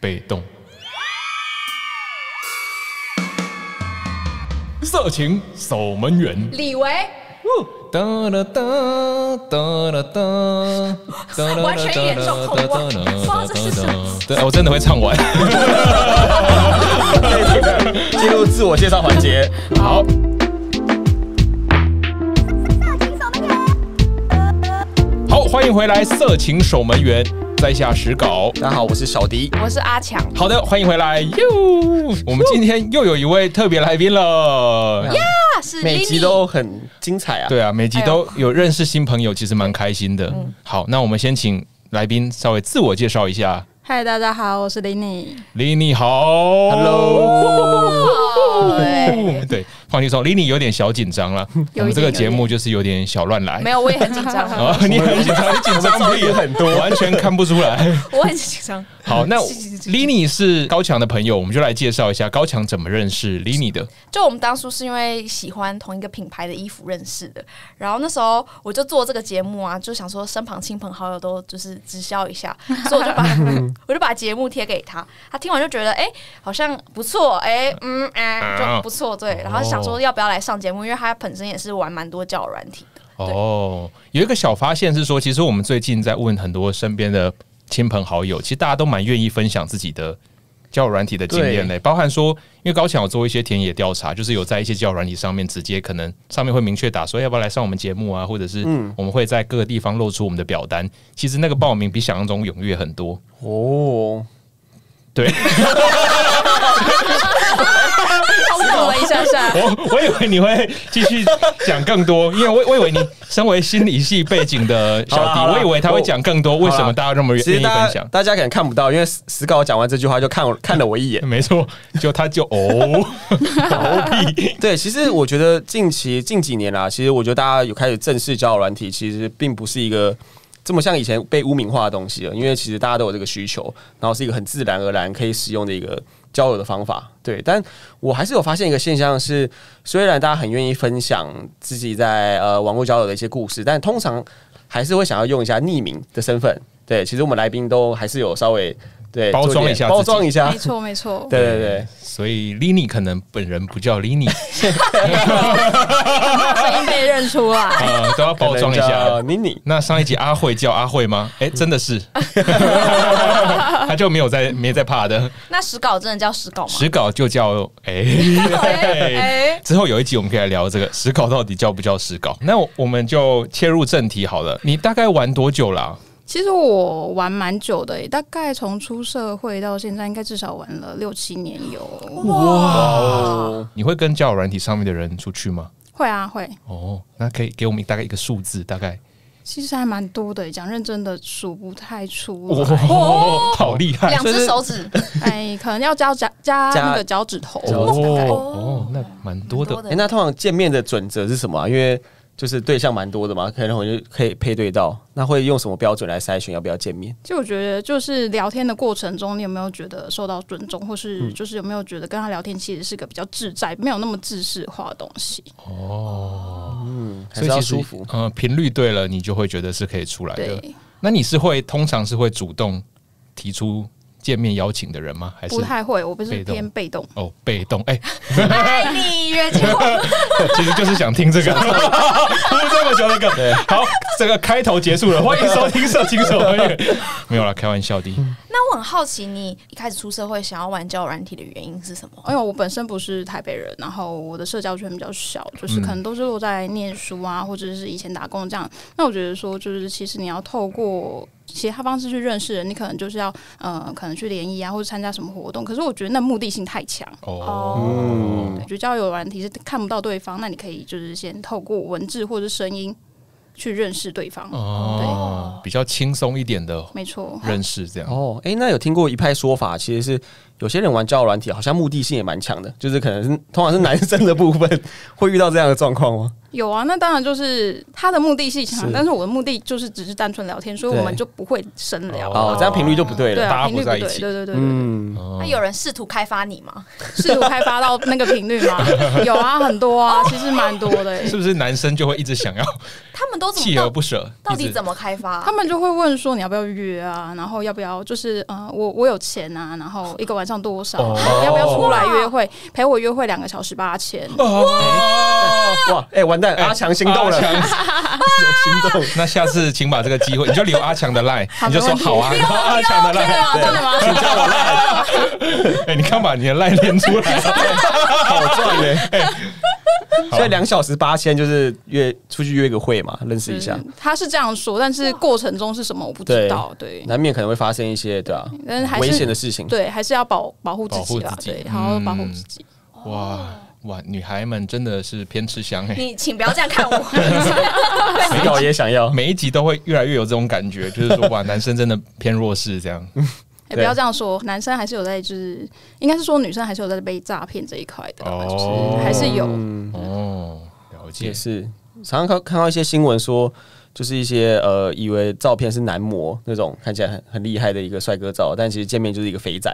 被动。色情守门员，李维。哒啦哒哒啦哒，哒啦 完全一眼中空我不知道这是什么对，我真的会唱完。进入自我介绍环节。好，好，欢迎回来，色情守门员，在下石稿。大家好，我是小迪。我是阿强，好的，欢迎回来哟！我们今天又有一位特别来宾了。呀是每集都很精彩啊！对啊，每集都有认识新朋友，其实蛮开心的。好，那我们先请来宾稍微自我介绍一下。嗨，大家好，我是 Lini。李你好，Hello，对对，放轻松。李你有点小紧张了，我们这个节目就是有点小乱来。没有，我也很紧张，啊，你很紧张，你紧张噪屁音很多完全看不出来。我很紧张。好，那是是高强的朋友，我们就来介绍一下高强怎么认识 Lini 的。就我们当初是因为喜欢同一个品牌的衣服认识的，然后那时候我就做这个节目啊，就想说身旁亲朋好友都就是直销一下，所以我就把我就把节目贴给他，他听完就觉得哎、好像不错，哎、嗯哎、就不错，对，然后想说要不要来上节目，因为他本身也是玩蛮多交友软体的。哦，有一个小发现是说，其实我们最近在问很多身边的亲朋好友，其实大家都蛮愿意分享自己的交友软体的经验嘞，包含说，因为高强有做一些田野调查，就是有在一些交友软体上面直接可能上面会明确打说要不要来上我们节目啊，或者是我们会在各个地方露出我们的表单，其实那个报名比想象中踊跃很多。哦，对 一下下，我，我以为你会继续讲更多，因为我我以为你身为心理系背景的小弟，我以为他会讲更多，为什么大家这么愿意分享？大家可能看不到，因为史史稿讲完这句话就看我 看了我一眼。没错，就他就哦，哦屁，对，其实我觉得近期近几年啦，其实我觉得大家有开始正式交友软体，其实并不是一个这么像以前被污名化的东西了，因为其实大家都有这个需求，然后是一个很自然而然可以使用的一个交友的方法。对，但我还是有发现一个现象是，虽然大家很愿意分享自己在呃网络交友的一些故事，但通常还是会想要用一下匿名的身份。对，其实我们来宾都还是有稍微对包装一下包装一下没。错没错。对对对，所以 Lini 可能本人不叫 Lini，声音被认出来，啊，都要包装一下。Lini。那上一集阿慧叫阿慧吗？哎，真的是，他就没有在没在怕的，那石稿真的叫石稿吗？石稿就叫哎。哎，之后有一集我们可以来聊这个石稿到底叫不叫石稿。那我们就切入正题好了。你大概玩多久啦、其实我玩蛮久的耶，大概从出社会到现在，应该至少玩了六七年有。哇，你会跟交友软体上面的人出去吗？会啊会，哦，那可以给我们大概一个数字，大概其实还蛮多的耶，讲认真的数不太出哦。，好厉害两只手指，哎，可能要加加加加那个脚趾头。脚趾哦头哦，那蛮多的。哎、那通常见面的准则是什么啊、因为就是对象蛮多的嘛，可能我就可以配对到。那会用什么标准来筛选要不要见面？就我觉得，就是聊天的过程中，你有没有觉得受到尊重，或嗯是就是有没有觉得跟他聊天其实是个比较自在，没有那么自式化的东西？哦嗯，所以其实舒服。呃，频率对了，你就会觉得是可以出来的。那你是会通常是会主动提出见面邀请的人吗？还是不太会，我不是偏被动。哦被动？哎、爱你越久。其实就是想听这个，铺这么久的梗。好，这个开头结束了，欢迎收听《色情守门员》。没有啦，开玩笑的。那我很好奇，你一开始出社会想要玩交友软体的原因是什么？因为我本身不是台北人，然后我的社交圈比较小，就是可能都是落在念书啊，或者是以前打工这样。那我觉得说，就是其实你要透过其他方式去认识人，你可能就是要呃，可能去联谊啊，或者参加什么活动。可是我觉得那目的性太强。哦，就交友软体是看不到对方，那你可以就是先透过文字或者声音去认识对方。哦，比较轻松一点的没错，认识，这样。哦，哎、那有听过一派说法，其实是有些人玩交友软体，好像目的性也蛮强的，就是可能是通常是男生的部分会遇到这样的状况吗？有啊，那当然就是他的目的性强，但是我的目的就是只是单纯聊天，所以我们就不会深聊。哦，这样频率就不对了。频率不对，不在一起对对对对，嗯，那有人试图开发你吗？试图开发到那个频率吗？有啊，很多啊，其实蛮多的欸。是不是男生就会一直想要他们都怎锲么到而不舍，到底怎么开发？他们就会问说你要不要约啊，然后要不要就是呃我我有钱啊，然后一个晚上多少要不要出来约会，陪我约会两个小时八千。哦，哇，哎、完蛋，阿强心动了，阿强 心动。那下次请把这个机会，你就留阿强的 line，你就说好啊，然后阿强的 line，真的吗？请叫我赖，哎，你看把你的 line 练出来了，好赚耶！所以两小时八千就是约出去约个会嘛，认识一下，嗯他是这样说，但是过程中是什么我不知道。对，难免可能会发生一些对啊危险的事情。对，还是要保保护自己啦保护。自己对，好好保护嗯自己。哇哇，女孩们真的是偏吃香哎。你请不要这样看我，没搞也想要，每一集都会越来越有这种感觉，就是说哇，男生真的偏弱势这样。哎、不要这样说，男生还是有在，就是应该是说女生还是有在被诈骗这一块的就是还是有。嗯，哦，了解。也是常常看看到一些新闻说。就是一些呃，以为照片是男模那种看起来很很厉害的一个帅哥照，但其实见面就是一个肥仔。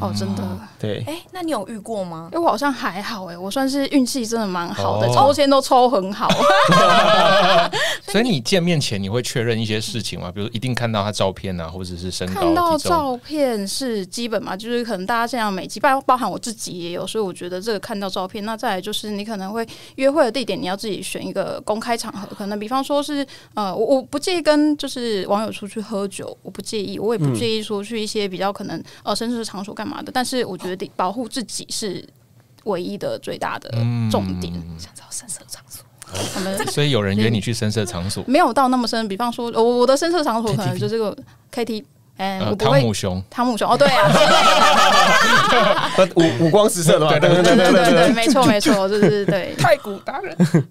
哦，真的。对，哎，那你有遇过吗？因为我好像还好哎、我算是运气真的蛮好的，哦抽签都抽很好。所以你见面前你会确认一些事情吗？比如一定看到他照片啊，或者是身看高、看。到照片是基本嘛，就是可能大家这样每集包包含我自己也有，所以我觉得这个看到照片，那再来就是你可能会约会的地点，你要自己选一个公开场合，可能比方说是呃，我我不介意跟就是网友出去喝酒，我不介意，我也不介意说去一些比较可能呃绅士的场所干嘛的，但是我觉得保护自己是唯一的最大的重点。想知道深色场所，我们 所以有人约你去深色场所，没有到那么深，比方说，我我的深色场所可能就是个 KT，嗯、呃，汤姆熊，汤姆熊哦，对啊，五五光十色的嘛，对对对对对对，没错没错，就是对。太古达人。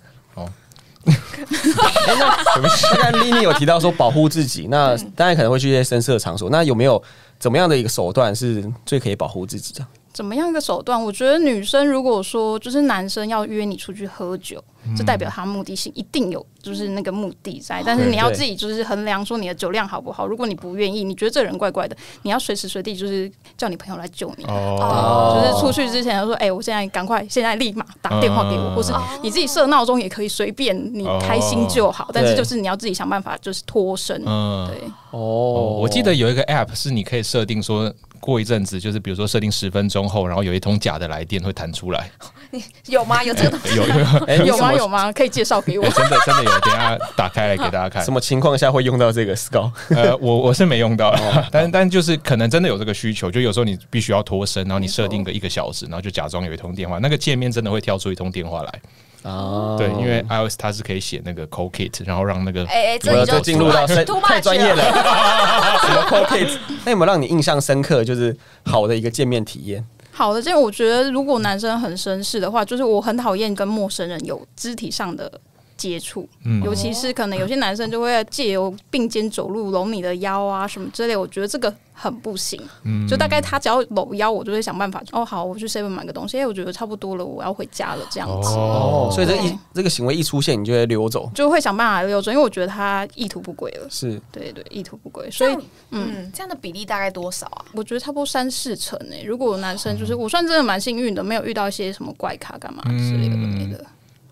刚刚 Lini 有提到说保护自己，那当然可能会去一些深色场所。那有没有怎么样的一个手段是最可以保护自己的？怎么样一个手段？我觉得女生如果说就是男生要约你出去喝酒，就代表他目的性一定有就是那个目的在，但是你要自己就是衡量说你的酒量好不好。如果你不愿意，你觉得这人怪怪的，你要随时随地就是叫你朋友来救你。哦，就是出去之前说，哎、我现在赶快，现在立马打电话给我，嗯或是你自己设闹钟也可以，随便你开心就好。但是就是你要自己想办法，就是脱身。嗯，对，哦，哦我记得有一个 App 是你可以设定说。过一阵子，就是比如说设定十分钟后，然后有一通假的来电会弹出来，有吗？有这个东西？有有有，哎有吗？有吗？可以介绍给我哎。真的真的有，等下打开来给大家看什。么情况下会用到这个 Scout？呃，我我是没用到，但但就是可能真的有这个需求，就有时候你必须要脱身，然后你设定个一个小时，然后就假装有一通电话，那个界面真的会跳出一通电话来。啊对，因为 iOS 它是可以写那个 call kit，然后让那个哎哎，这我里就就进入到太专业了，什么 Kids？那有没有让你印象深刻，就是好的一个见面体验？好的，这样我觉得，如果男生很绅士的话，就是我很讨厌跟陌生人有肢体上的接触，嗯尤其是可能有些男生就会借由并肩走路搂你的腰啊什么之类，我觉得这个很不行。嗯就大概他只要搂腰，我就会想办法。哦，好，我去 seven 买个东西，哎，我觉得差不多了，我要回家了，这样子。哦所以这一这个行为一出现，你就会溜走。就会想办法溜走，因为我觉得他意图不轨了。是对对，意图不轨，所以嗯，这样的比例大概多少啊？我觉得差不多三四成诶、如果男生就是我算真的蛮幸运的，没有遇到一些什么怪咖干嘛之类的之类的。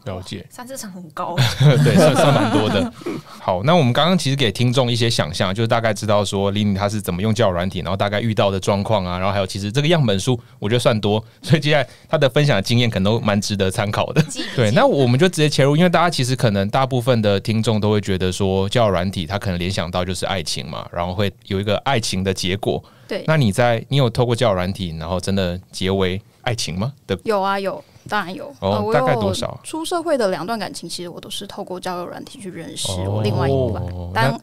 了解，三四成很高，对，算算蛮多的。好，那我们刚刚其实给听众一些想象，就是大概知道说 Lini 她是怎么用交友软体，然后大概遇到的状况啊，然后还有其实这个样本数我觉得算多，所以接下来她的分享的经验可能都蛮值得参考的。对，那我们就直接切入，因为大家其实可能大部分的听众都会觉得说，交友软体他可能联想到就是爱情嘛，然后会有一个爱情的结果。对，那你在你有透过交友软体，然后真的结为爱情吗？的有啊有，当然有。哦呃我大概有多少出社会的两段感情，其实我都是透过交友软体去认识哦我另外一半，当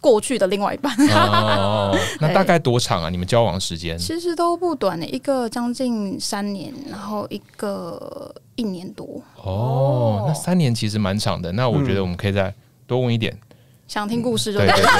过去的另外一半，哦，那大概多长啊？你们交往时间？其实都不短的，一个将近三年，然后一个一年多。哦，那三年其实蛮长的。那我觉得我们可以再多问一点。想听故事就对对对，像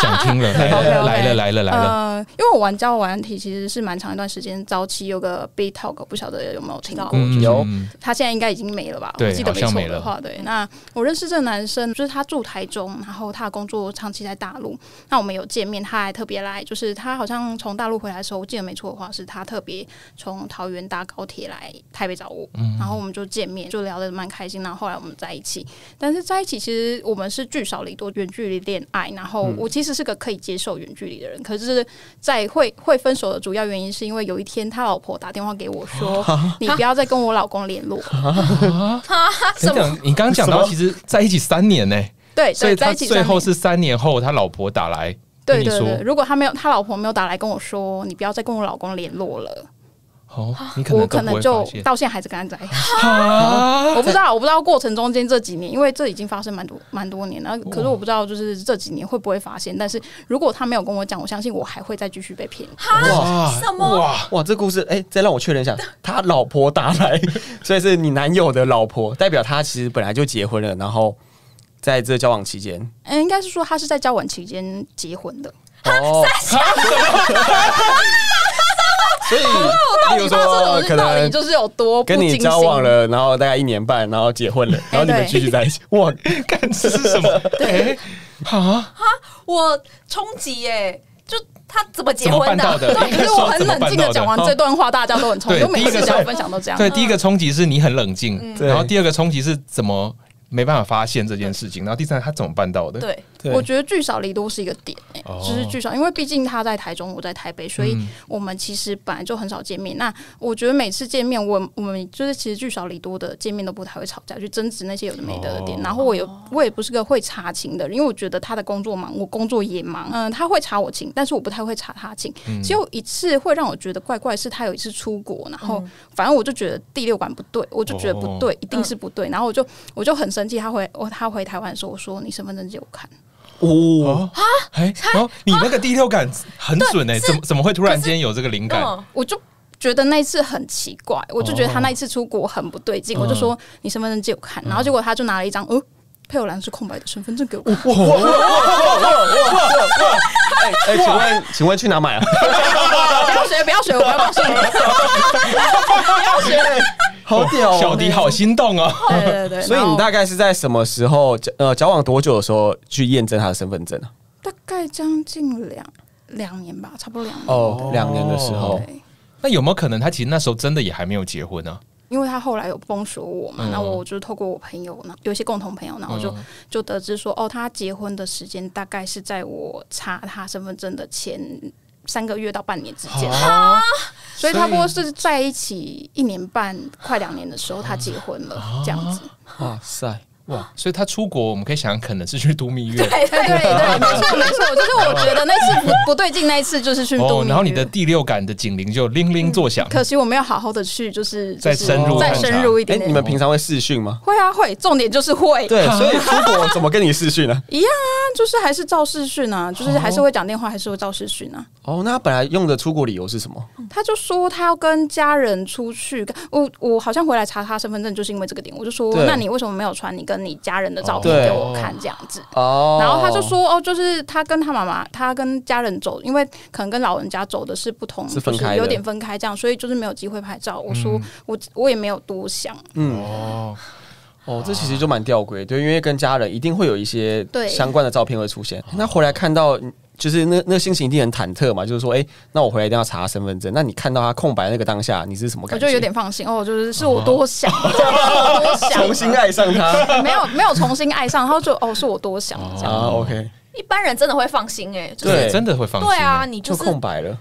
想听了，来了来了来了来了，呃，因为我玩交友软体其实是蛮长一段时间，早期有个 B Talk，不晓得有没有听过？嗯有嗯他现在应该已经没了吧？我记得没错的话，对。那我认识这个男生，就是他住台中，然后他的工作长期在大陆。那我们有见面，他还特别来，就是他好像从大陆回来的时候，我记得没错的话，是他特别从桃园搭高铁来台北找我，嗯然后我们就见面，就聊得蛮开心。然后后来我们在一起，但是在一起其实我们是聚少离多，远距离恋爱。然后嗯我其实是个可以接受远距离的人，可是，在会会分手的主要原因是因为有一天他老婆打电话给我说：“ 你不要再跟我老公联络。”什么？你刚刚讲到，其实在一起三年呢，对，所以，在他一起最后是三年后，他老婆打来跟你对对对，说，如果他没有他老婆没有打来跟我说，你不要再跟我老公联络了，哦，你可我可能就到现在还是跟他在一起。啊，我不知道，我不知道过程中间这几年，因为这已经发生蛮多蛮多年了，可是我不知道就是这几年会不会发现。但是如果他没有跟我讲，我相信我还会再继续被骗。哇什么哇，哇，这故事哎、再让我确认一下，他老婆打来，所以是你男友的老婆，代表他其实本来就结婚了，然后在这交往期间，嗯，应该是说他是在交往期间结婚的。哦，所以，比如说，可到底能就是有多不跟你交往了，然后大概一年半，然后结婚了，然后你们对继续在一起，哇，干这是什么？哎，啊，我冲击耶！就他怎么结婚的？对，应可是我很冷静的？讲完这段话，大家都很冲击，每第一个分享都这样。对，第一个冲击是你很冷静，然后第二个冲击是怎么没办法发现这件事情，然后第三他怎么办到的？对，对我觉得聚少离多是一个点、欸，哦就是聚少，因为毕竟他在台中，我在台北，所以嗯我们其实本来就很少见面。那我觉得每次见面，我我们就是其实聚少离多的见面都不太会吵架，去争执那些有的没得的点。哦然后我也我也不是个会查情的人，因为我觉得他的工作忙，我工作也忙。嗯，他会查我情，但是我不太会查他情。嗯只有一次会让我觉得怪怪，是他有一次出国，然后反正我就觉得第六感不对，我就觉得不对，一定是不对。然后我就我就很生气，他回我他回台湾的时候，我说你身份证借我看。哦，哦哎，哦，你那个第六感很准哎，怎么怎么会突然间有这个灵感？嗯，我就觉得那一次很奇怪，我就觉得他那一次出国很不对劲，嗯。我就说你身份证借我看，然后结果他就拿了一张哦配偶栏是空白的身份证给我看，哎哎，请问请问去哪买啊？不要学不要学，我不要信你，不要学，好屌哦，小迪好心动哦！对对对，所以你大概是在什么时候交呃交往多久的时候去验证他的身份证啊？大概将近两两年吧，差不多两年。哦，两年的时候，对，那有没有可能他其实那时候真的也还没有结婚呢？因为他后来有封锁我嘛，嗯那、我就是透过我朋友呢，有一些共同朋友，然后就、嗯就得知说，哦，他结婚的时间大概是在我查他身份证的前三个月到半年之间，啊 所以差不多是在一起一年半快两年的时候，他结婚了，这样子。哇塞，哇！所以他出国，我们可以想象可能是去度蜜月对对对，没错没错，就是我觉得那次不 不对劲，那一次就是去度蜜哦，月然后你的第六感的警铃就铃铃作响。可惜我没有好好的去，就是再深入再深入一哎点，哎。你们平常会试训吗？会啊会，重点就是会，对，所以出国怎么跟你试训呢？一样啊，就是还是照视讯啊，就是还是会讲电话，还是会照视讯啊。哦，那他本来用的出国理由是什么？他就说他要跟家人出去，我我好像回来查他身份证，就是因为这个点，我就说那你为什么没有传你跟你家人的照片给我看这样子？哦，然后他就说哦，就是他跟他妈妈，他跟家人走，因为可能跟老人家走的是不同，是分开有点分开这样，所以就是没有机会拍照。我说、我我也没有多想，嗯，哦，哦，这其实就蛮吊诡，对，因为跟家人一定会有一些对。相关的照片会出现。那回来看到，就是那那心情一定很忐忑嘛，就是说，哎、那我回来一定要查他身份证。那你看到他空白那个当下，你是什么感觉？我就有点放心哦，就是是我多想，多想，重新爱上他没有没有重新爱上，然后就哦是我多想这样。啊？OK，一般人真的会放心哎，就是对真的会放心。对啊，，你就就是空白了。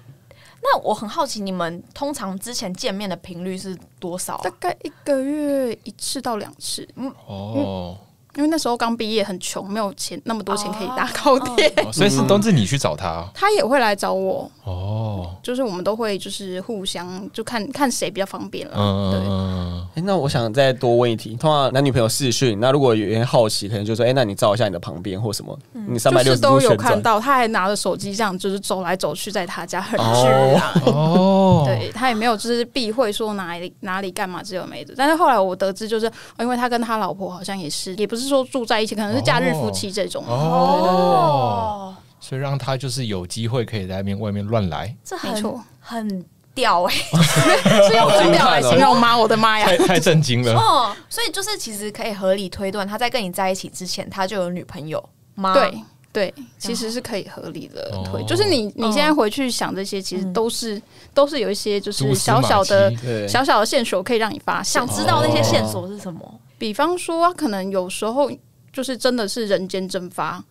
那我很好奇，你们通常之前见面的频率是多少啊大？概一个月一次到两次，嗯哦，因为那时候刚毕业，很穷，没有钱那么多钱可以搭高铁。哦所以是都是你去找他他也会来找我，哦。就是我们都会就是互相就看看谁比较方便了。对，嗯，哎、那我想再多问一题，通常男女朋友试讯，那如果有人好奇，可能就说，哎、那你照一下你的旁边或什么，你三百六十度就都有。看到，他还拿着手机这样就是走来走去，在他家很自然。哦，对他也没有就是避讳说哪里哪里干嘛，只有没的。但是后来我得知，就是哦因为他跟他老婆好像也是，也不是说住在一起，可能是假日夫妻这种。哦，所以让他就是有机会可以在那边外面乱来，这很没错，很屌哎、是用很屌来形容吗？我的妈呀！太太震惊了。哦，所以就是其实可以合理推断，他在跟你在一起之前，他就有女朋友吗？对对，其实是可以合理的推，哦就是你你现在回去想这些，其实都是都是有一些就是小小的，小小的线索可以让你发现想。知道那些线索是什么？比方说，可能有时候就是真的是人间蒸发，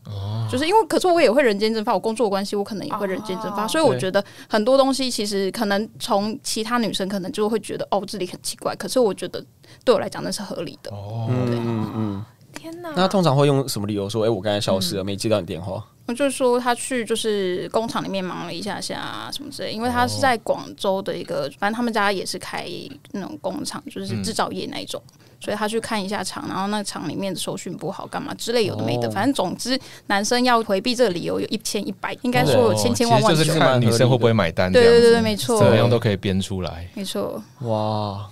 就是因为可是我也会人间蒸发，我工作关系，我可能也会人间蒸发，哦所以我觉得很多东西其实可能从其他女生可能就会觉得哦这里很奇怪，可是我觉得对我来讲那是合理的。哦，嗯嗯嗯。天哪！那通常会用什么理由说，哎，我刚才消失了，没接到你电话？我就说他去就是工厂里面忙了一下下什么之类，因为他是在广州的一个，反正他们家也是开那种工厂，就是制造业那一种，所以他去看一下厂，然后那厂里面的手讯不好干嘛之类有的没的，哦。反正总之男生要回避这个理由有一千一百，应该说有千千万万种哦就是。看女生会不会买单，对对对，没错，怎么样都可以编出来。没错，哇，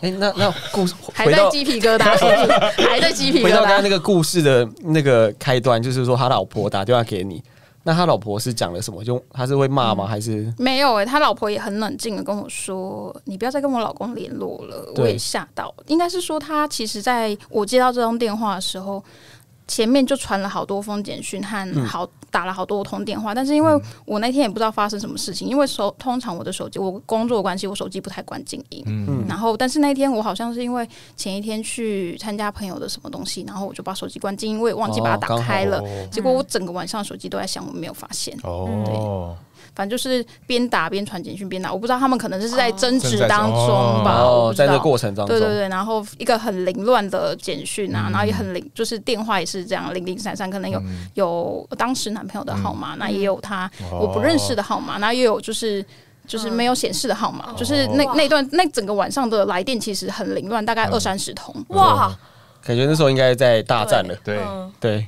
哎，那那故事 还在鸡皮疙瘩，还在鸡皮疙回到那。个故事的那个开端，就是说他老婆打电话给你，那他老婆是讲了什么？就他是会骂吗？还是没有哎、他老婆也很冷静的跟我说：“你不要再跟我老公联络了。”我也吓到，应该是说他其实在我接到这通电话的时候，前面就传了好多封简讯和好、打了好多通电话，但是因为我那天也不知道发生什么事情，因为手通常我的手机我工作关系，我手机不太关静音，嗯。然后但是那天我好像是因为前一天去参加朋友的什么东西，然后我就把手机关静音，我也忘记把它打开了，哦。结果我整个晚上手机都在响，我没有发现。哦，反正就是边打边传简讯边打，我不知道他们可能就是在争执当中哦吧，在这过程当中，对对对，然后一个很凌乱的简讯啊，嗯。然后也很零，就是电话也是这样零零散散，可能有、有当时男朋友的号码，那也有他哦我不认识的号码，那也有就是。就是没有显示的号码，就是那那段那整个晚上的来电其实很凌乱，大概二三十通，哇，感觉那时候应该在大战了。对。嗯。对，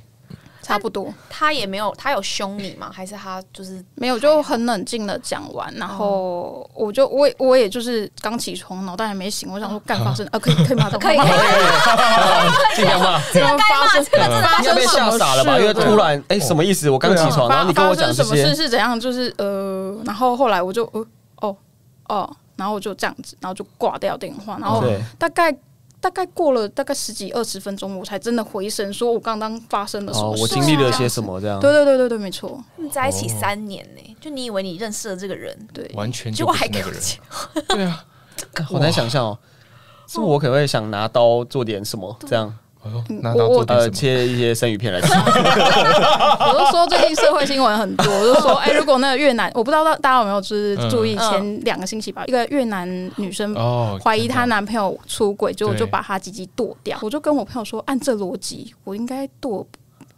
差不多。他也没有，他有凶你吗？还是他就是没有，就很冷静的讲完，然后我就我也我也就是刚起床，脑袋还没醒，我想说干发生啊，可以可以骂他，可以骂他尽量骂，这个发生这个真的应该被吓傻了吧？因为突然，哎，什么意思？我刚起床，然后你跟我讲什么事些，是怎样？就是呃，然后后来我就呃哦哦，然后我就这样子，然后就挂掉电话，然后对，大概。大概过了大概十几二十分钟，我才真的回神，说我刚刚发生了什么，事。哦我经历了些什么这样？对对对对对，没错，他们在一起三年呢、就你以为你认识了这个人，对。完全就结果还不是那个人。给我钱，对啊，好难想象哦。是我可能会想拿刀做点什么，这样我呃，做点什么？切一些生鱼片来吃。我就说最近社会新闻很多，我就说，哎、如果那个越南，我不知道大大家有没有就是注意，嗯前两个星期吧，一个越南女生哦，怀疑她男朋友出轨，结果就把她鸡鸡剁掉。我就跟我朋友说，按这逻辑，我应该剁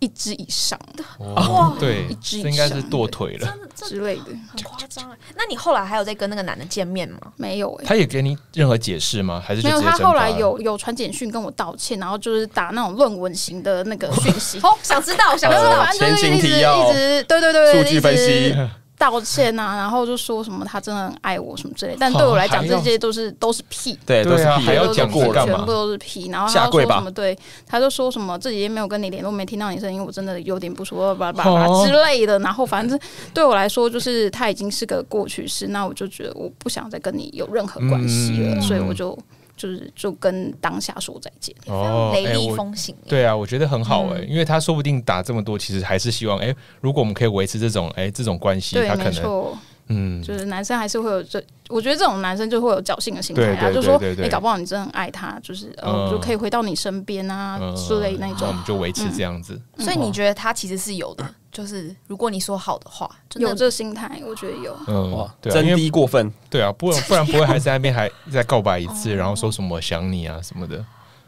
一只以上哇，对一，只应该是剁腿了。真的这之类的，很夸张哎。那你后来还有在跟那个男的见面吗？没有哎、他也给你任何解释吗？还是就没有，他后来有有传简讯跟我道歉，然后就是打那种论文型的那个讯息，哦，想知道，想知呃道。反正就一直情提要一直对对对，数据分析道歉啊，然后就说什么他真的很爱我什么之类，但对我来讲这些都是都是屁。对，都是屁全部都是屁，然后他下跪吧就说什么？对，他就说什么这几天没有跟你联络，没听到你声音，我真的有点不舒服，叭叭叭哦之类的。然后反正对我来说，就是他已经是个过去式，那我就觉得我不想再跟你有任何关系了，嗯所以我就就是就跟当下说再见。哦，雷厉风行、欸，对啊，我觉得很好哎、嗯因为他说不定打这么多，其实还是希望哎、如果我们可以维持这种哎、这种关系，他可能嗯，就是男生还是会有这，我觉得这种男生就会有侥幸的心态啊，就说你搞不好你真的很爱他，就是呃，嗯就可以回到你身边啊嗯之类那种我种。们就维持这样子。所以你觉得他其实是有的，就是如果你说好的话，真的有这心态，我觉得有。嗯哇，，对啊，真因为低过分。对啊，不然不然不会还在那边还再告白一次，然后说什么想你啊什么的。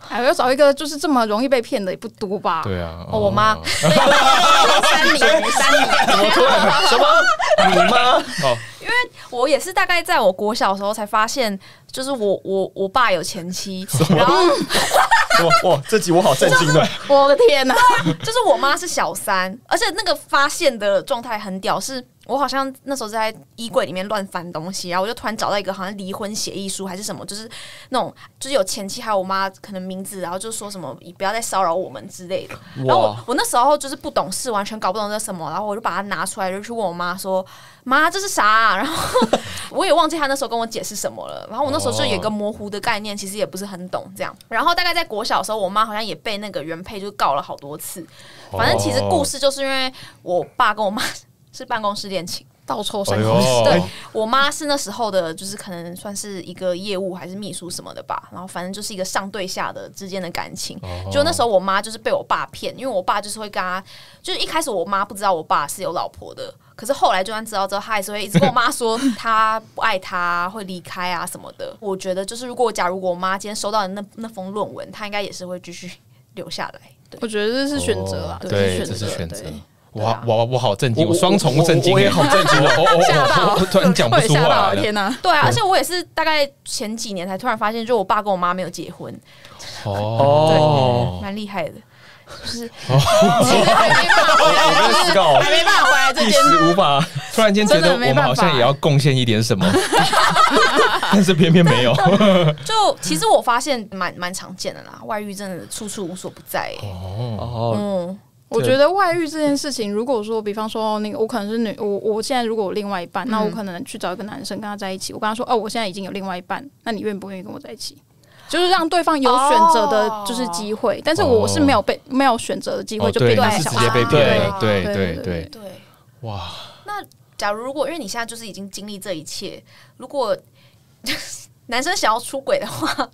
还要找一个就是这么容易被骗的也不多吧？对啊，哦我妈三年没三年，什么？你妈？哦，因为我也是大概在我国小的时候才发现，就是我我我爸有前妻，然后 哇哇，这集我好震惊的。我的天哪！就是我妈是小三，而且那个发现的状态很屌，是我好像那时候在衣柜里面乱翻东西，然后我就突然找到一个好像离婚协议书还是什么，就是那种就是有前妻还有我妈可能名字，然后就说什么你不要再骚扰我们之类的。然后我，我那时候就是不懂事，完全搞不懂这什么，然后我就把它拿出来，就去问我妈说：“妈，这是啥啊、然后 我也忘记她那时候跟我解释什么了。然后我那时候就有一个模糊的概念，其实也不是很懂这样。然后大概在国小的时候，我妈好像也被那个原配就告了好多次。反正其实故事就是因为我爸跟我妈是办公室恋情。倒抽哎三口气。对我妈是那时候的，就是可能算是一个业务还是秘书什么的吧，然后反正就是一个上对下的之间的感情。就那时候我妈就是被我爸骗，因为我爸就是会跟他，就是一开始我妈不知道我爸是有老婆的，可是后来就算知道之后，他还是会一直跟我妈说他不爱她，会离开啊什么的。我觉得就是如果假如我妈今天收到的那那封论文，她应该也是会继续留下来。对，我觉得这是选择啦，哦对，这这是选择对。哇，我我好震惊，我我双重震惊，我我也好震惊我我我突然讲不出话来了。天哪！对啊，而 且我也是大概前几年才突然发现，就我爸跟我妈没有结婚，哦，哦，蛮厉害的。就是还没办法还没办法回来这一边。时无法。突然间觉得我们好像也要贡献一点什么，但是偏偏没有。就其实我发现蛮蛮常见的啦，外遇真的处处无所不在、欸。哦，嗯，我觉得外遇这件事情，如果说，比方说那个我可能是女，我我现在如果有另外一半，那我可能去找一个男生跟他在一起，我跟他说，哦，我现在已经有另外一半，那你愿不愿意跟我在一起？就是让对方有选择的，就是机会，但是我是没有被没有选择的机会，哦，就被动你是小孩直接被对骗了，对对对对对，对。哇，那假如如果因为你现在就是已经经历这一切，如果男生想要出轨的话，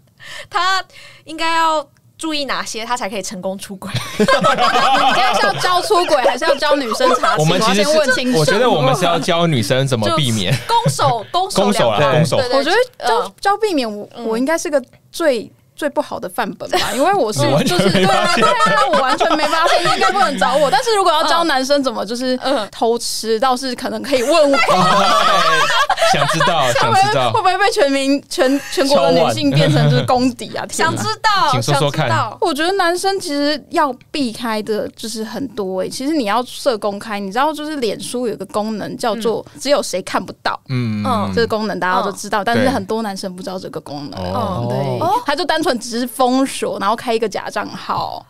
他应该要注意哪些，他才可以成功出轨？你今天是要教出轨，还是要教女生查我们其实问清楚。我觉得我们是要教女生怎么 避免。攻守攻守攻守啦两方攻守对对我觉得教嗯教避免我我应该是个最。最不好的范本吧，因为我是 就是对啊对啊，我完全没发现，应该不能找我。但是如果要教男生怎么就是 嗯。偷吃，倒是可能可以问我，想知道，会想知道。不会会，不会被全民全全国的女性变成就是公敌啊？想知道，请说说看想知道。我觉得男生其实要避开的就是很多诶、其实你要设公开，你知道，就是脸书有个功能叫做只有谁看不到，嗯。嗯这个功能大家都知道，但是很多男生不知道这个功能。哦。对，他就单纯只是封锁，然后开一个假账号。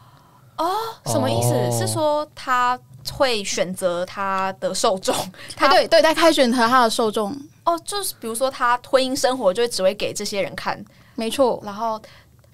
哦什么意思？哦是说他会选择他的受众？他对对，他开选择他的受众，哦，就是比如说他婚姻生活就会只会给这些人看，没错，然后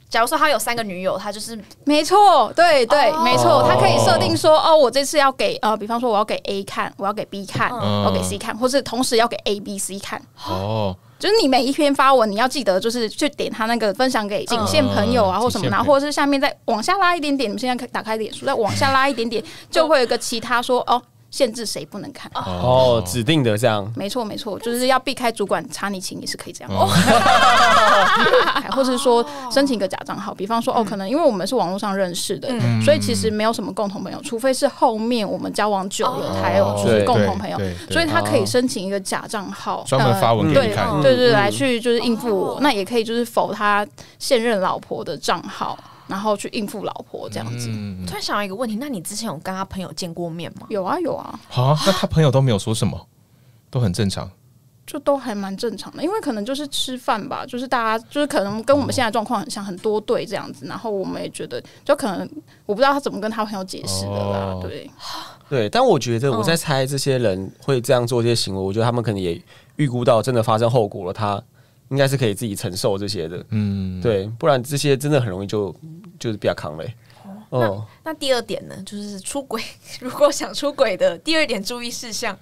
假如说他有三个女友，他就是没错，对对，哦没错，他可以设定说，哦，我这次要给呃，比方说我要给 A 看，我要给 B 看，嗯我要给 C 看，或是同时要给 A、B、C 看。哦，就是你每一篇发文，你要记得就是去点他那个分享给仅限朋友啊，嗯或什么，仅限朋友。然后或者是下面再往下拉一点点，你们现在打开脸书，再往下拉一点点，就会有一个其他说哦，限制谁不能看。哦，指定的这样。没错，没错，就是要避开主管查你情也是可以这样，哦。或者是说申请一个假账号，比方说哦，可能因为我们是网络上认识的，嗯。所以其实没有什么共同朋友，除非是后面我们交往久了才有就是共同朋友，所以他可以申请一个假账号，专门发文给对你看。对对对，嗯。来去就是应付我哦，那也可以就是否他现任老婆的账号，然后去应付老婆这样子。嗯，突然想到一个问题，那你之前有跟他朋友见过面吗？有啊有啊，好，那他朋友都没有说什么，都很正常。就都还蛮正常的，因为可能就是吃饭吧，就是大家就是可能跟我们现在状况很像，很多对这样子，然后我们也觉得就可能我不知道他怎么跟他朋友解释的啦，哦。对，对，但我觉得我嗯在猜这些人会这样做这些行为，我觉得他们可能也预估到真的发生后果了，他应该是可以自己承受这些的。嗯，对，不然这些真的很容易就就是比较扛嘞。哦，那第二点呢，就是出轨，如果想出轨的第二点注意事项，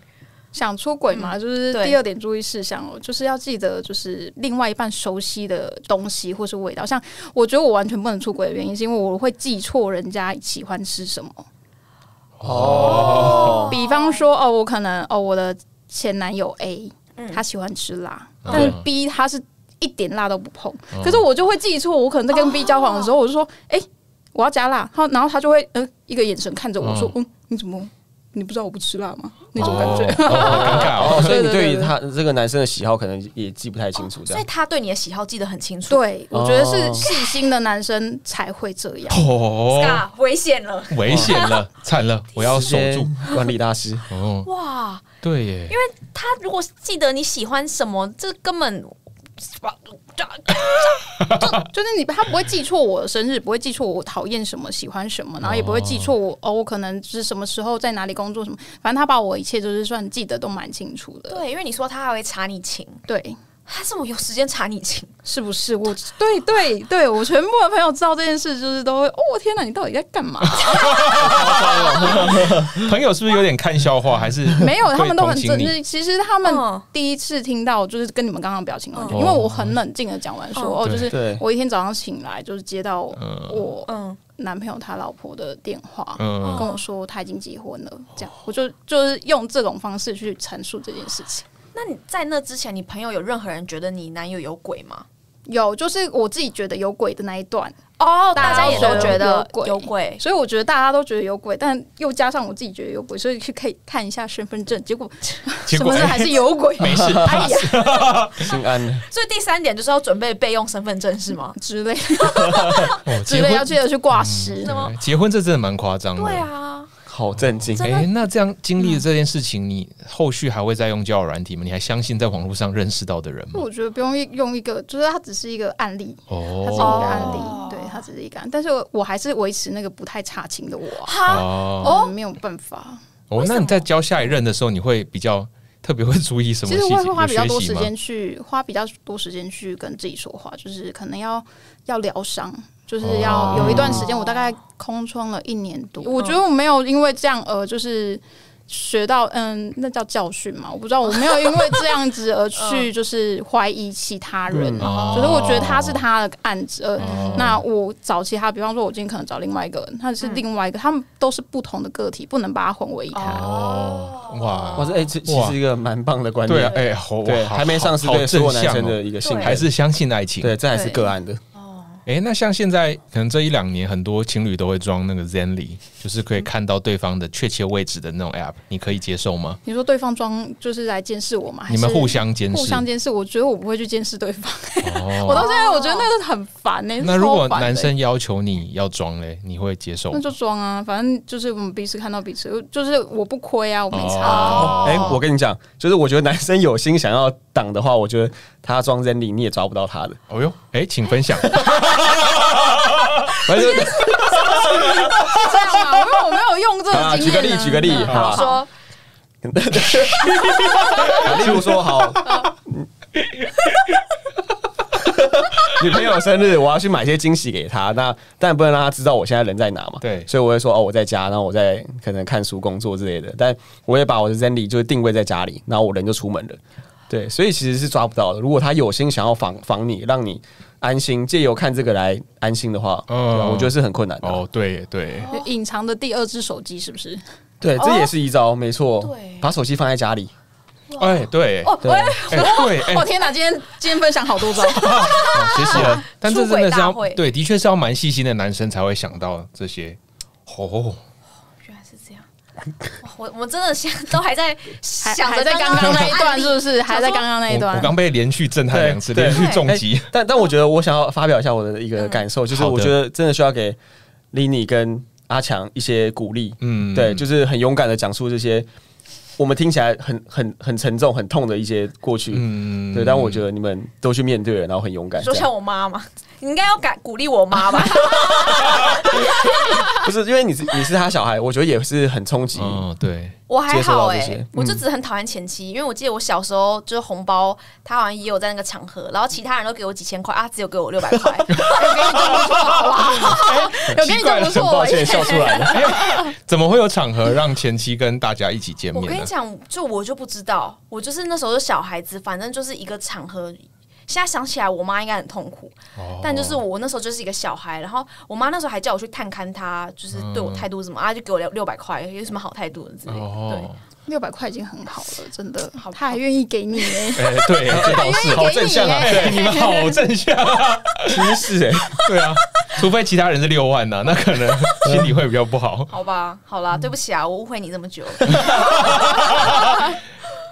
想出轨嘛，就是第二点注意事项哦，就是要记得就是另外一半熟悉的东西或是味道，像我觉得我完全不能出轨的原因，是因为我会记错人家喜欢吃什么。哦，比方说，哦，我可能哦，我的前男友 A，、嗯。他喜欢吃辣，嗯但是 B 他是一点辣都不碰。可是我就会记错，我可能在跟 B 交往的时候，我就说，哎、我要加辣，然后然后他就会呃一个眼神看着我说，嗯，你怎么你不知道我不吃辣吗？那种感觉。哦好尴尬哦。哦，所以你对于他这个男生的喜好可能也记不太清楚。所以他对你的喜好记得很清楚。对，我觉得是哦细心的男生才会这样。哦，啊，危险了！危险了，惨了，我要守住。管理大师，哦，哇，对耶，因为他如果记得你喜欢什么，这根本就就是你他不会记错我的生日，不会记错我讨厌什么、喜欢什么，然后也不会记错我哦，我可能是什么时候在哪里工作什么，反正他把我一切都是算记得都蛮清楚的。对，因为你说他还会查你情，对，他怎么有时间查你情？是不是？我对对对，我全部的朋友知道这件事，就是都会哦天哪，你到底在干嘛？朋友是不是有点看笑话？还是 没有，他们都很正正。就是其实他们嗯第一次听到，就是跟你们刚刚表情完全，嗯因为我很冷静的讲完说，嗯哦，就是我一天早上醒来，就是接到我嗯，男朋友他老婆的电话，嗯跟我说他已经结婚了，这样我就就是用这种方式去陈述这件事情。那你在那之前，你朋友有任何人觉得你男友有鬼吗？有，就是我自己觉得有鬼的那一段，哦，大家也都觉得有鬼有鬼，所以我觉得大家都觉得有鬼，但又加上我自己觉得有鬼，所以去可以看一下身份证，结果 结果身份证还是有鬼，没事 哎呀 心安。所以第三点就是要准备备用身份证是吗？之类哦之类，要记得去挂失。什么对结婚这真的蛮夸张的。对啊，好震惊！哎、那这样经历了这件事情，你后续还会再用交友软体吗？你还相信在网络上认识到的人吗？我觉得不用用一个，就是它只是一个案例，它只是一哦个案例，哦。对，它只是一个案，但是我我还是维持那个不太差情的我。啊，哈，哦。哦，没有办法。哦，那你在教下一任的时候，你会比较特别会注意什么其实？我会花比较多时间去花比较多时间去跟自己说话，就是可能要要疗伤，就是要有一段时间，我大概空窗了一年多。我觉得我没有因为这样而就是学到，嗯，那叫教训嘛？我不知道，我没有因为这样子而 去就是怀疑其他人，哦就是我觉得他是他的案子，呃，哦那我找其他，比方说，我今天可能找另外一个人，他是另外一个，他们都是不同的个体，不能把它混为一谈。哦，哇哇，这哎，这其实一个蛮棒的观点。对啊，哎、好，对，还没上市好对所有男生的一个信，还是相信爱情。对，这还是个案的。哎、那像现在可能这一两年，很多情侣都会装那个 Zenly，就是可以看到对方的确切位置的那种 App，你可以接受吗？你说对方装就是来监视我吗？还是你们互相监视，互相监视？我觉得我不会去监视对方。哦我到现在我觉得那个很烦呢、那如果男生要求你要装嘞，你会接受吗那？就装啊，反正就是我们彼此看到彼此，就是我不亏啊，我没差。哦哎，我跟你讲，就是我觉得男生有心想要挡的话，我觉得他装 Zenly 你也抓不到他的。哦哟，哎、请分享。反正是这样啊，因为我没有用这啊种经验、啊。举个例举个例嗯好吧说例如说，好，女朋友生日，我要去买些惊喜给她，那但不能让她知道我现在人在哪嘛。对所以我会说哦，我在家，然后我在可能看书、工作之类的。但我也把我的 Zenly 就是定位在家里，然后我人就出门了。对，所以其实是抓不到的。如果他有心想要防防你，让你安心，借由看这个来安心的话，嗯我觉得是很困难的。哦，对对，就隐藏的第二只手机是不是？对，这也是一招，没错。对把手机放在家里。哎、对，哦，对喂，哎、对，哎、哦天哪，今天今天分享好多招。哦学习了。但这真的是要对，的确是要蛮细心的男生才会想到这些。哦，我我真的想都还在想着还在刚刚那一段，是不是？还在刚刚那一段我我。刚被连续震撼两次，连续重击。但但我觉得我想要发表一下我的一个感受，就是我觉得真的需要给 Lini 跟阿强一些鼓励。嗯，对，就是很勇敢的讲述这些我们听起来很很很沉重、很痛的一些过去。嗯对，但我觉得你们都去面对了，然后很勇敢。说像我妈嘛，你应该要感鼓励我妈吧？不是因为你是你是他小孩，我觉得也是很冲击。嗯，对，我还好哎、我就只很讨厌前妻，因为我记得我小时候就是红包，他好像也有在那个场合，然后其他人都给我几千块啊，只有给我六百块。有跟你讲不 很错抱，歉笑出来了。怎么会有场合让前妻跟大家一起见面我？跟你讲，就我就不知道，我就是那时候是小孩子，反正就是一个场合。现在想起来，我妈应该很痛苦，哦但就是我那时候就是一个小孩，然后我妈那时候还叫我去探看她，就是对我态度是什么、啊，就给我六六百块，有什么好态度的之类的。对，哦，六百块已经很好了，真的好。他还愿意给你呢，哎，对，这倒是，好正向啊！对，你们好正向啊！其实是哎，对啊，除非其他人是六万呐，那可能心里会比较不好。好吧，好啦，对不起啊，我误会你这么久。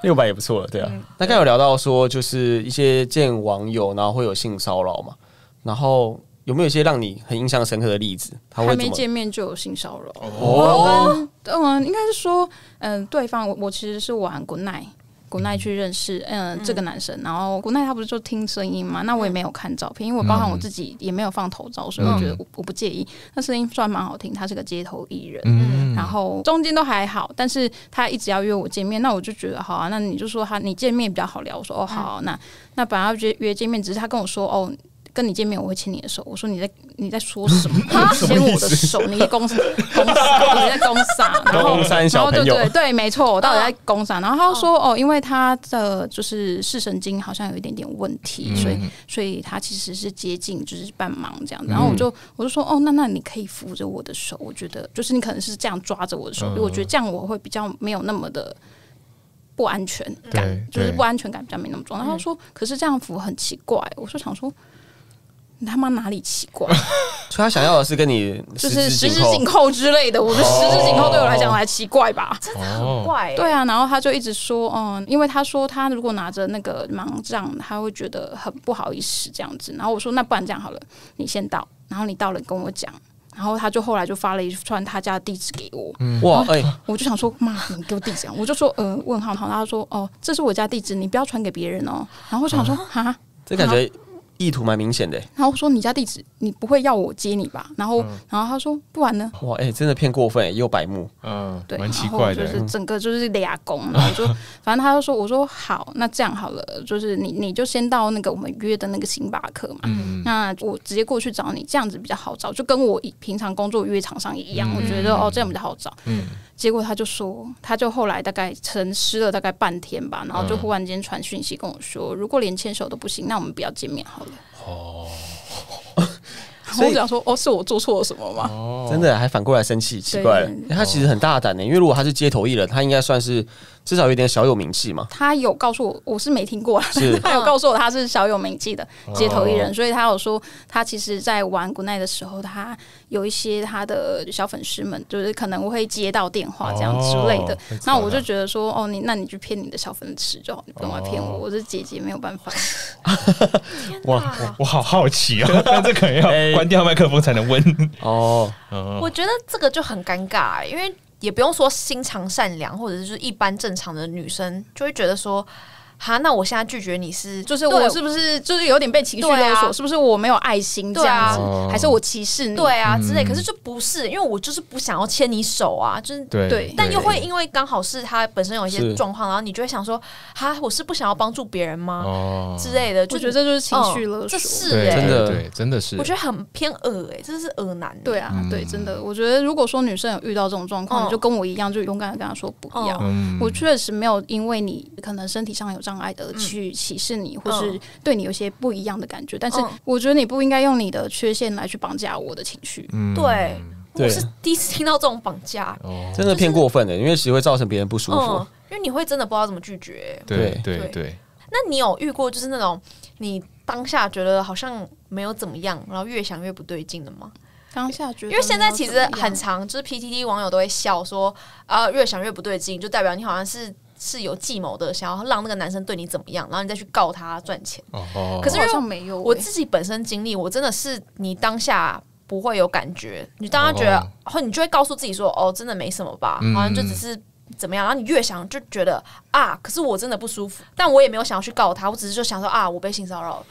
六百也不错了，对啊。嗯那刚有聊到说，就是一些见网友，然后会有性骚扰嘛。然后有没有一些让你很印象深刻的例子？他会？还没见面就有性骚扰。哦，嗯，应该是说，嗯，对方我我其实是玩 Good Night。古奈去认识嗯这个男生，然后古奈他不是就听声音嘛？那我也没有看照片，因为我包含我自己也没有放头照，所以我觉得我我不介意。那声音算蛮好听，他是个街头艺人，嗯然后中间都还好，但是他一直要约我见面，那我就觉得好啊，那你就说他你见面比较好聊，我说哦好，那那本来要约约见面，只是他跟我说哦。跟你见面我会牵你的手，我说你在你在说什么？牵我的手，你在攻攻你在攻啥？然后公山然后对小朋友对对，没错，我到底在攻啥？然后他就说哦，因为他的就是视神经好像有一点点问题，所以所以他其实是接近就是半盲这样子。然后我就我就说哦，那那你可以扶着我的手，我觉得就是你可能是这样抓着我的手，嗯我觉得这样我会比较没有那么的。不安全感对对就是不安全感比较没那么重。然后他说：“可是这样扶很奇怪。”我说想说：“你他妈哪里奇怪？所以他想要的是跟你就是十十指紧扣。之类的。我觉得十指紧扣对我来讲还奇怪吧？真的很怪、欸。对啊，然后他就一直说，嗯，因为他说他如果拿着那个盲杖，他会觉得很不好意思这样子。然后我说，那不然这样好了，你先到，然后你到了你跟我讲。然后他就后来就发了一串他家的地址给我，哇，哎、我就想说，妈，你给我地址啊！我就说，呃，问号，然后他说，哦，这是我家地址，你不要传给别人哦。然后我就想说，哈，这感觉意图蛮明显的。然后我说你家地址，你不会要我接你吧？然后，然后他说，不然呢？哇，哎、真的偏过分，也有白目。嗯，对，蛮奇怪的。就是整个就是俩工，然 后我就反正他就说，我说好，那这样好了，就是你你就先到那个我们约的那个星巴克嘛，嗯那我直接过去找你，这样子比较好找，就跟我平常工作约厂商一样，嗯我觉得哦这样比较好找。嗯结果他就说，他就后来大概沉思了大概半天吧，然后嗯就忽然间传讯息跟我说，如果连牵手都不行，那我们不要见面好了。哦 我想说，哦，是我做错了什么吗？哦真的还反过来生气，奇怪了。他其实很大胆的，因为如果他是街头艺人，他应该算是至少有点小有名气嘛。他有告诉我，我是没听过 他有告诉我他是小有名气的街头艺人，哦所以他有说他其实在玩 Good Night 的时候，他有一些他的小粉丝们，就是可能会接到电话这样之类的。哦。那我就觉得说，哦，你那你去骗你的小粉丝就好，你不用来骗我，哦。我是姐姐，没有办法。哇，我好好奇哦，但 这可能哎。要关掉麦克风才能问。哦，嗯。我觉得这个就很尴尬、欸，因为也不用说心肠善良，或者是就是一般正常的女生就会觉得说，哈，那我现在拒绝你是，就是我是不是就是有点被情绪勒索？是不是我没有爱心这对啊样子哦？还是我歧视你？对啊之类？嗯可是就不是，因为我就是不想要牵你手啊，就是。对对但又会因为刚好是他本身有一些状况，然后你就会想说，哈，我是不想要帮助别人吗？哦之类的，就觉得这就是情绪勒索。嗯这是对哎、真的对，真的是我觉得很偏恶哎、这是恶男、欸。对啊，嗯对，真的，我觉得如果说女生有遇到这种状况，嗯你就跟我一样，就勇敢的跟她说不要。嗯我确实没有因为你可能身体上有障碍的去歧视你，或是对你有些不一样的感觉，但是嗯。我觉得你不应该用你的缺陷来去绑架我的情绪。嗯对对。我是第一次听到这种绑架，哦，真的偏过分的，因为其实会造成别人不舒服嗯。，因为你会真的不知道怎么拒绝、对对对对。对，那你有遇过就是那种你当下觉得好像没有怎么样，然后越想越不对劲的吗？当下觉得，因为现在其实很长，就是 PTT 网友都会笑说，啊，越想越不对劲，就代表你好像是是有计谋的，想要让那个男生对你怎么样，然后你再去告他赚钱。哦，可是好像没有欸，我自己本身经历，我真的是你当下不会有感觉，你当下觉得，哦。或、你就会告诉自己说，哦，真的没什么吧，嗯。好像就只是怎么样，然后你越想就觉得啊，可是我真的不舒服，但我也没有想要去告他，我只是就想说啊，我被性骚扰了。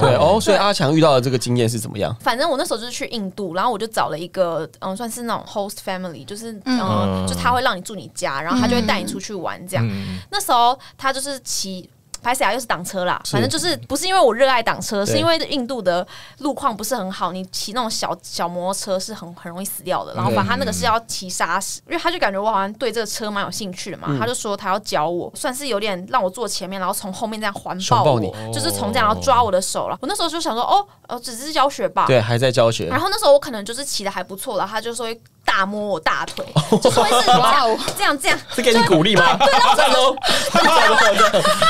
对哦，所以阿强遇到的这个经验是怎么样？反正我那时候就是去印度，然后我就找了一个嗯，算是那种 host family，就是嗯，嗯就他会让你住你家，然后他就会带你出去玩这样。嗯那时候他就是骑。拍死啊，又是挡车啦，反正就是不是因为我热爱挡车，是因为印度的路况不是很好，你骑那种小小摩托车是很很容易死掉的。然后把他那个是要骑沙石，因为他就感觉我好像对这个车蛮有兴趣的嘛，他就说他要教我，算是有点让我坐前面，然后从后面这样环抱我，抱你就是从这样然后抓我的手了。我那时候就想说，哦，呃，只是教学吧，对，还在教学然。后那时候我可能就是骑的还不错了，他就说会大摸我大腿，就是会是哇哦这样这样，是 给你鼓励吗？赞喽！赞喽！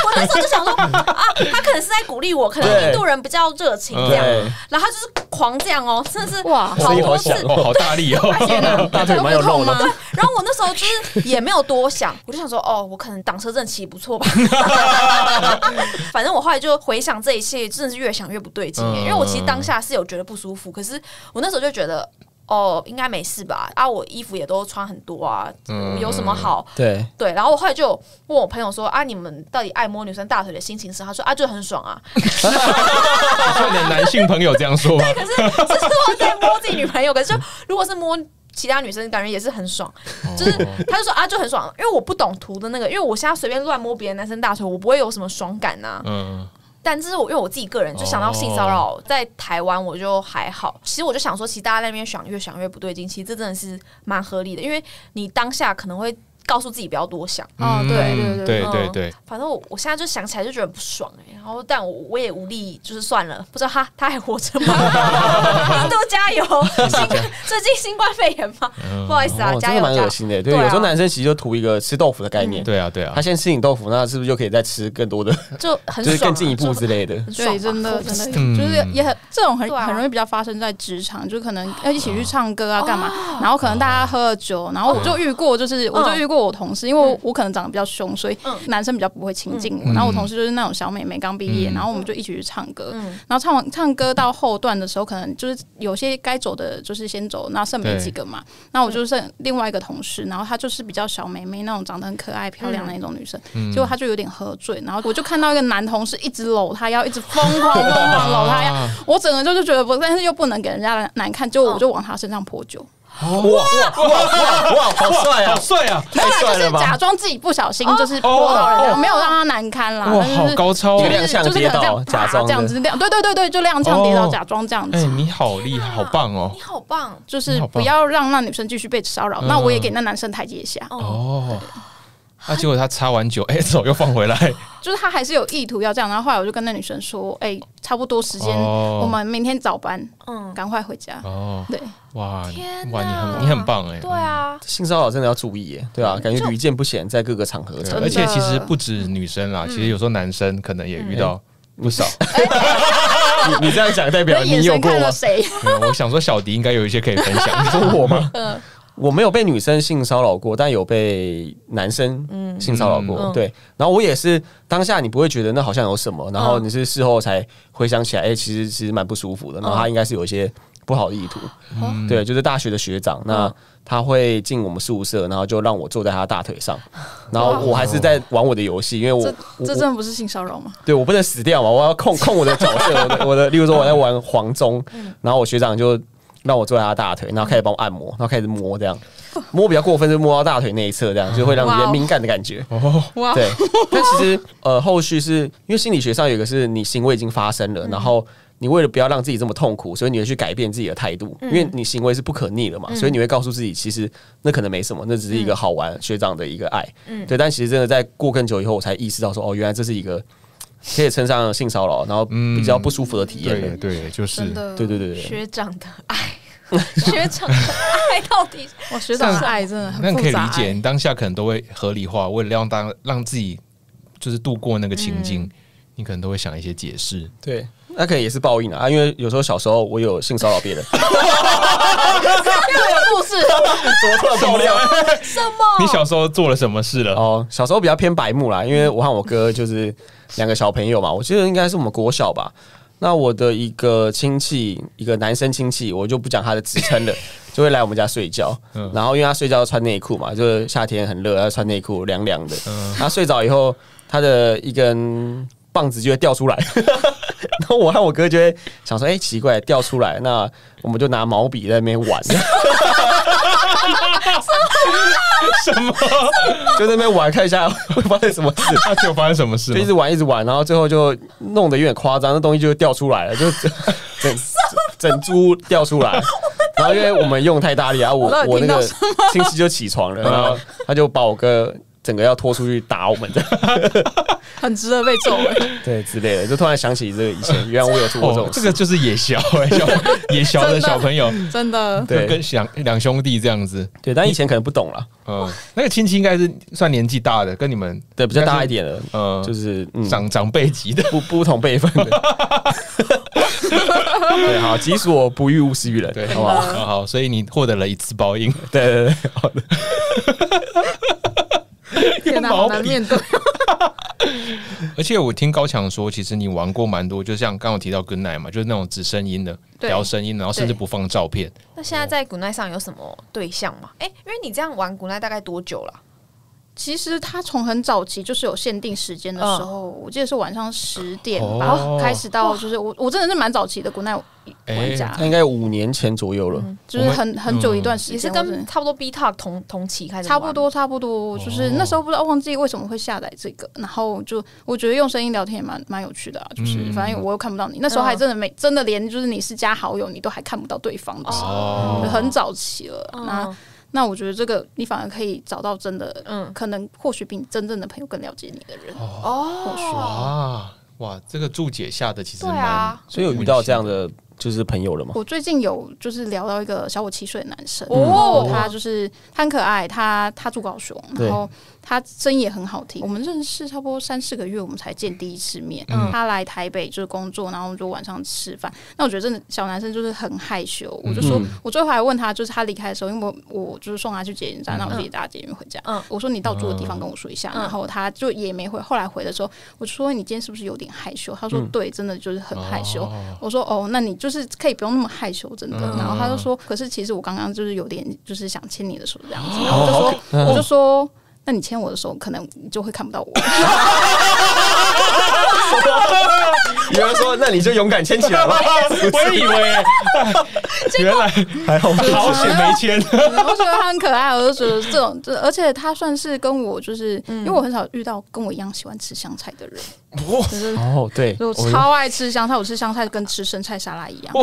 我那时候就想说啊，他可能是在鼓励我，可能印度人比较热情这样，然后他就是狂这样哦，真的是哇，好多次，哇，好大力哦，天哪，大腿蛮有肉吗。对，然后我那时候就是也没有多想，我就想说哦，我可能挡车阵骑不错吧。反正我后来就回想这一切，真的是越想越不对劲，因为我其实当下是有觉得不舒服，可是我那时候就觉得。哦，应该没事吧？啊，我衣服也都穿很多啊，有什么好？对对，然后我后来就问我朋友说啊，你们到底爱摸女生大腿的心情是？他说啊，就很爽啊。有点男性朋友这样说。对，可是这是我在摸自己女朋友，可是如果是摸其他女生，感觉也是很爽。就是他就说啊，就很爽，因为我不懂图的那个，因为我现在随便乱摸别人男生大腿，我不会有什么爽感呐。嗯。但这是我因为我自己个人就想到性骚扰在台湾我就还好，其实我就想说，其实大家在那边想越想越不对劲，其实这真的是蛮合理的，因为你当下可能会。告诉自己不要多想。哦，对对对对对，反正我我现在就想起来就觉得不爽哎，然后但我我也无力，就是算了，不知道他他还活着吗？都加油！新最近新冠肺炎嘛，不好意思啊，加油！蛮恶心的，对，有时候男生其实就图一个吃豆腐的概念，对啊对啊，他先吃你豆腐，那是不是就可以再吃更多的？就很就是更进一步之类的，对，真的真的就是也很这种很很容易比较发生在职场，就可能要一起去唱歌啊干嘛，然后可能大家喝了酒，然后我就遇过，就是我就遇过我同事，因为。我可能长得比较凶，所以男生比较不会亲近我。然后我同事就是那种小妹妹刚毕业，然后我们就一起去唱歌。然后唱完唱歌到后段的时候，可能就是有些该走的，就是先走，那剩没几个嘛。那我就剩另外一个同事，然后她就是比较小妹妹那种，长得很可爱漂亮的那种女生。结果她就有点喝醉，然后我就看到一个男同事一直搂她腰，一直疯狂疯狂搂她腰。我整个就是觉得不，但是又不能给人家难看，就我就往她身上泼酒。哇哇哇哇！好帅啊，好帅啊！太帅了吧！假装自己不小心就是泼到人家，没有让他难堪啦。哇，好高超！踉跄跌倒，假装这样子，亮对对对对，就踉跄跌倒，假装这样子。哎，你好厉害，好棒哦！你好棒，就是不要让那女生继续被骚扰，那我也给那男生台阶下。哦。那结果他擦完酒，哎，手又放回来，就是他还是有意图要这样。然后后来我就跟那女生说，哎，差不多时间，我们明天早班，嗯，赶快回家。哦，对，哇，天哇，你很你很棒哎，对啊，性骚扰真的要注意，对啊，感觉屡见不鲜，在各个场合，而且其实不止女生啦，其实有时候男生可能也遇到不少。你你这样讲代表你有过吗？谁？我想说小迪应该有一些可以分享，你说我吗？嗯。我没有被女生性骚扰过，但有被男生性骚扰过。对，然后我也是当下你不会觉得那好像有什么，然后你是事后才回想起来，哎，其实其实蛮不舒服的。然后他应该是有一些不好的意图。对，就是大学的学长，那他会进我们宿舍，然后就让我坐在他大腿上，然后我还是在玩我的游戏，因为我这真的不是性骚扰吗？对我不能死掉嘛，我要控控我的角色，我的我的，例如说我在玩黄忠，然后我学长就。让我坐在他大腿，然后开始帮我按摩，然后开始摸，这样摸比较过分，就摸到大腿那一侧，这样就会让人敏感的感觉。哇，对。但其实呃，后续是因为心理学上有一个是你行为已经发生了，然后你为了不要让自己这么痛苦，所以你会去改变自己的态度，因为你行为是不可逆的嘛，所以你会告诉自己，其实那可能没什么，那只是一个好玩学长的一个爱。嗯，对。但其实真的在过更久以后，我才意识到说，哦，原来这是一个。可以称上性骚扰，然后比较不舒服的体验。对对，就是对对对对。学长的爱，学长的爱到底，我学长的爱真的很那可以理解，你当下可能都会合理化，为了让当让自己就是度过那个情境，你可能都会想一些解释。对，那可能也是报应啊，因为有时候小时候我有性骚扰别人。有故事，怎么这么漂亮？什么？你小时候做了什么事了？哦，小时候比较偏白目啦，因为我和我哥就是两个小朋友嘛。我记得应该是我们国小吧。那我的一个亲戚，一个男生亲戚，我就不讲他的职称了，就会来我们家睡觉。然后因为他睡觉要穿内裤嘛，就是夏天很热，要穿内裤，凉凉的。他睡着以后，他的一根棒子就会掉出来。然后我和我哥就会想说：“哎，奇怪，掉出来，那我们就拿毛笔在那边玩。” 什么？就在那边玩，看一下会发生什么事。他就发生什么事？就一直玩，一直玩，然后最后就弄得有点夸张，那东西就掉出来了，就整 整株掉出来。然后因为我们用太大力啊，我我那个亲戚就起床了，然后他就把我哥。整个要拖出去打我们的，很值得被揍哎。对之类的，就突然想起这个以前，原来我有做过这种，哦这个就是野小哎，小野小的 小朋友，真的。对跟两两兄弟这样子。对，但以前可能不懂了，嗯，那个亲戚应该是算年纪大的，跟你们对，比较大一点的，嗯，就是嗯，长长辈级的。不不同辈分的。对，好，己所不欲，勿施于人，对，好不好？好好，所以你获得了一次报应。对对对，好的。好难面对。而且我听高强说，其实你玩过蛮多，就像刚刚提到 Good Night 嘛，就是那种只声音的，对聊声音，然后甚至不放照片。那现在在古奈上有什么对象吗？哎、因为你这样玩古奈大概多久了？其实它从很早期就是有限定时间的时候，我记得是晚上十点吧、哦开始到，就是我我真的是蛮早期的国内玩家，他应该五年前左右了。就是很很久一段时也是间，我真的。跟差不多 B Talk 同同期开始，差不。多差不多，就是那时候不知道忘记为什么会下载这个，然后就我觉得用声音聊天也蛮蛮有趣的啊，就是嗯。反正我又看不到你，那时候还真的没真的连就是你是加好友你都还看不到对方的时候，哦。就很早期了。那嗯那我觉得这个你反而可以找到真的，嗯。可能或许比你真正的朋友更了解你的人。哦，哇哇，这个注解下的其实蛮对啊，所以有遇到这样的就是朋友了吗？我最近有就是聊到一个小我七岁的男生，哦。他就是他很可爱，他他住高雄，然后他声音也很好听。我们认识差不多三四个月，我们才见第一次面。嗯他来台北就是工作，然后我们就晚上吃饭。那我觉得真的小男生就是很害羞，我就说，嗯我最后还问他，就是他离开的时候，因为我我就是送他去捷运站，那我自己搭捷运回家。嗯我说你到住的地方跟我说一下，嗯然后他就也没回。后来回的时候，我就说你今天是不是有点害羞？他说嗯对，真的就是很害羞。哦我说哦，那你就是可以不用那么害羞，真的。嗯然后他就说，可是其实我刚刚就是有点就是想牵你的手这样子。哦然后我就说，我就说，那你牵我的手，可能你就会看不到我。有人说，那你就勇敢牵起来吧。我以为，原来还好吗？好险没签。我觉得他很可爱，我就觉得这种，这而且他算是跟我就是，因为我很少遇到跟我一样喜欢吃香菜的人，就是。哦，对，我超爱吃香菜，我吃香菜跟吃生菜沙拉一样。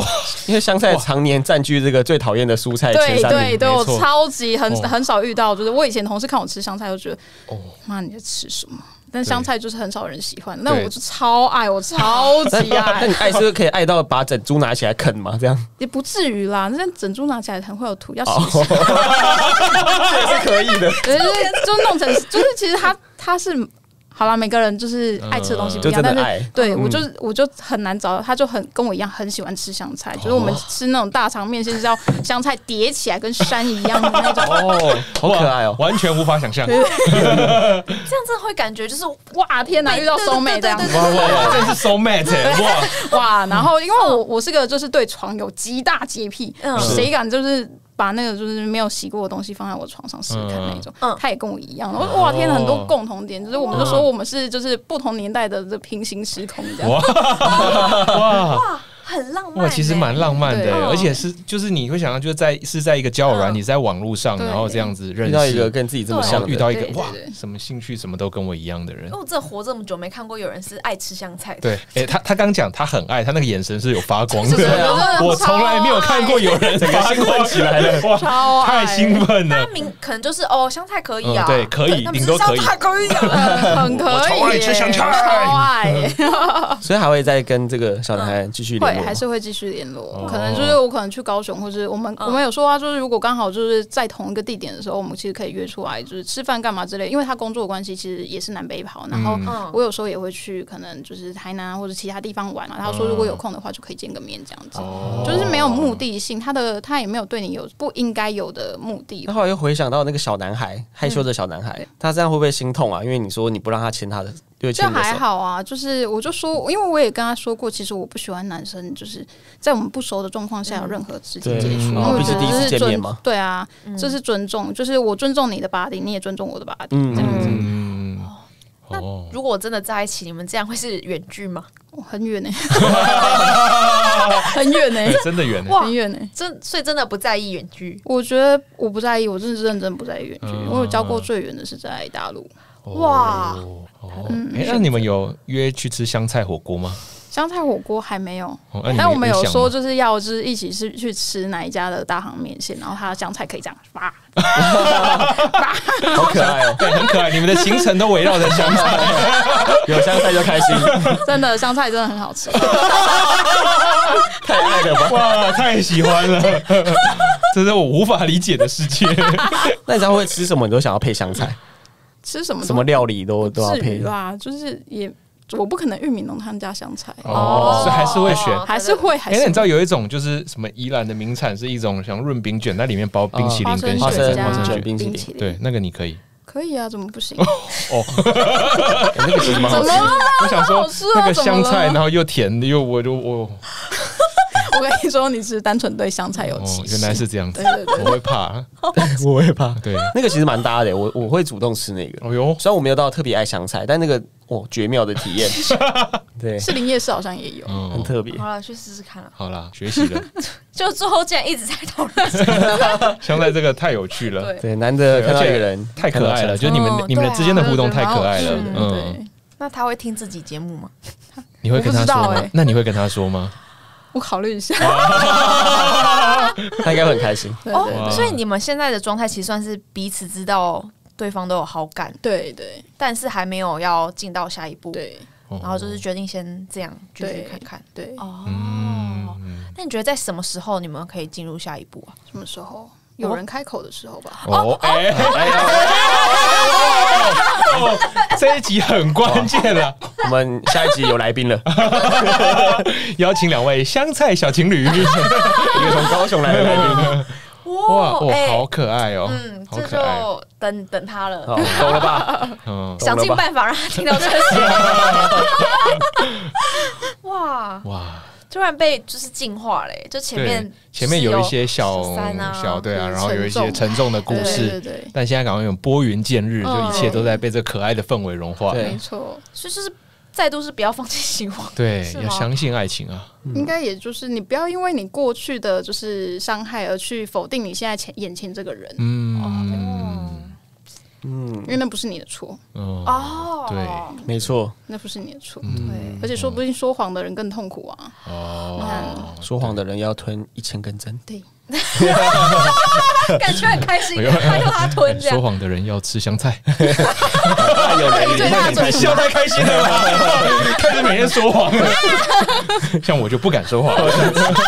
因为香菜常年占据这个最讨厌的蔬菜前对三名。对对，我超级很哦很少遇到，就是我以前同事看我吃香菜，就觉得哦，妈你在吃什么？但香菜就是很少人喜欢，那我就超爱，我超 级爱那爱你，爱是不是可以爱到把整株拿起来啃吗？这样 也不至于啦。那整株拿起来很会有土，要洗哦一下，这也是可以的。对就是就弄成，就是其实它它是好了，每个人就是爱吃的东西不就一样，但是。对，嗯我就是我就很难找到，他就很跟我一样很喜欢吃香菜，就是我们吃那种大肠面线是要香菜叠起来跟山一样的那种。哦，好可爱哦。完全无法想象。这样真的会感觉就是哇，天哪，遇到收妹这样哇哇哇，真是 so mad 欸 哇！哇！然后因为我我是个就是对床有极大洁癖，嗯谁敢就是把那个就是没有洗过的东西放在我床上试试看那种，嗯他也跟我一样。然后哇，天哪，很多共同点，就是我们就说我们是就是不同年代的这平行时空这样。哇 哇，很浪漫欸。哇，其实蛮浪漫的欸，而且是就是你会想到就是在是在一个交友软体，嗯。在网络上，然后这样子认识。到一个，跟自己这么像遇到一个哇什么兴趣什么都跟我一样的人。我真活这么久，没看过有人是爱吃香菜的。对，哎，他他刚讲他很爱，他那个眼神是有发光就是的，啊。我从来没有看过有人发光起来了，哇，超太兴奋了那。明可能就是哦，香菜可以啊，嗯对可以那顶多可以很可以耶，我超爱吃香菜超爱。耶，所以还会再跟这个小男孩继续还是会继续联络哦。可能就是我可能去高雄，或是我们嗯我们有说啊，就是如果刚好就是在同一个地点的时候，我们其实可以约出来，就是吃饭干嘛之类。因为他工作的关系，其实也是南北跑，然后我有时候也会去，可能就是台南啊或者其他地方玩啊。他说如果有空的话，就可以见个面这样子，哦就是没有目的性，他的他也没有对你有不应该有的目的那。后来又回想到那个小男孩，害羞的小男孩，他这样会不会心痛啊？因为你说你不让他牵他的，这还。好啊，就是我就说，因为我也跟他说过，其实我不喜欢男生，就是在我们不熟的状况下有任何肢体接触，因为哦我觉得毕竟第一次这是尊见面嘛对啊，这是尊重，就是我尊重你的 body，你也尊重我的 body，嗯这样子。嗯，那哦，如果真的在一起，你们这样会是远距吗？哦很远呢，很远 呢，哎真的远很远呢。真所以真的不在意远距？我觉得我不在意，我真的是认真不在意远距。嗯。我有交过最远的是在大陆，哇哦，哎，那你们有约去吃香菜火锅吗？香菜火锅还没有，但我们有说就是要就是一起是去吃哪一家的大行面线，然后它的香菜可以这样发。好可爱哦，对，很可爱。你们的行程都围绕着香菜，有香菜就开心，真的香菜真的很好吃。太爱了吧？哇，太喜欢了，这是我无法理解的世界。那你知道会吃什么？你都想要配香菜，吃什么什么料理都都要至配于。啦，就是也我不可能玉米浓汤加香菜，哦，所以还是会选。还是会还哎，是那你知道有一种就是什么宜兰的名产是一种像润饼卷，那里面包冰淇淋跟花生花生卷卷，冰淇淋，对，那个你可以。可以啊，怎么不行？哦 那个其实蛮好吃的。我想说那个香菜，然后又甜又我就我我跟你说，你是单纯对香菜有哦歧，视。原来是这样子我会怕。我会怕。对，那个其实蛮搭的，我我会主动吃那个。哦哟，虽然我没有到特别爱香菜，但那个哦绝妙的体验，对，士林夜市好像也有。嗯，很特别。好了，去试试看了。好啦，学习了。就最后竟然一直在讨论这个，香菜这个太有趣了，对，对，难得看到一个人太可爱了，就是你们哦你们的之间的互动太可爱了嗯，对，那他会听自己节目吗？你会跟他说吗我不知道欸？那你会跟他说吗？我考虑一下。他应该会很开心。哦对对。哇所以你们现在的状态其实算是彼此知道对方都有好感，对对。但是还没有要进到下一步，，对。哦然后就是决定先这样继续看看。对，哦，嗯，那你觉得在什么时候你们可以进入下一步啊？什么时候有人开口的时候吧？哦，哎，这一集很关键了，我们下一集有来宾了，邀请两位香菜小情侣。一个从高雄来的来宾。哇，哇，哎好可爱哦嗯，，这好可爱。就等等他了，哦，懂了吧？嗯，想尽办法让他听到这个事。哇，哇，突然被就是进化嘞，就前面对，前面有一些小啊小对啊，然后有一些沉沉重的故对对事，对，但现在感觉有拨云见日，就嗯一切都在被这可爱的氛围融化。对。没错，所以就是再度是不要放弃希望。对，要相信爱情啊！应该也就是你不要因为你过去的就是伤害而去否定你现在前眼前这个人，嗯嗯。因，为那不是你的错，嗯，哦，对。没错，那不是你的错，嗯。对，而且说不定说谎的人更痛苦啊。哦，说谎的人要吞一千根针。对，感觉很开心，哎呦他吞这说样。谎的人要吃香菜，有人最大的尊笑太开心了。吧，开始每天说谎了。像我就不敢说谎。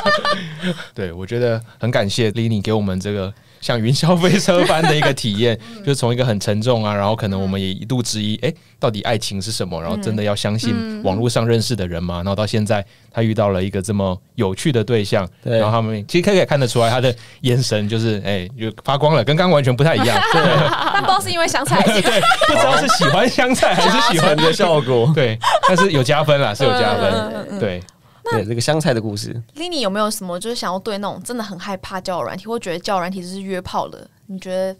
对，我觉得很感谢 Lily 给我们这个像云霄飞车般的一个体验，就是从一个很沉重啊，然后可能我们也一度质疑，哎，到底爱情是什么？然后真的要相信网络上认识的人吗？然后到现在他遇到了一个这么有趣的对象，对然后他们其实可以看得出来他的眼神就是哎就发光了，跟刚刚完全不太一样。不知道是因为香菜 对，不知道是喜欢香菜还是喜欢的效果。对，但是有加分啦，是有加分。对，对，这个香菜的故事，Lini 有没有什么就是想要对那种真的很害怕交友软体，或觉得交友软体就是约炮的，你觉得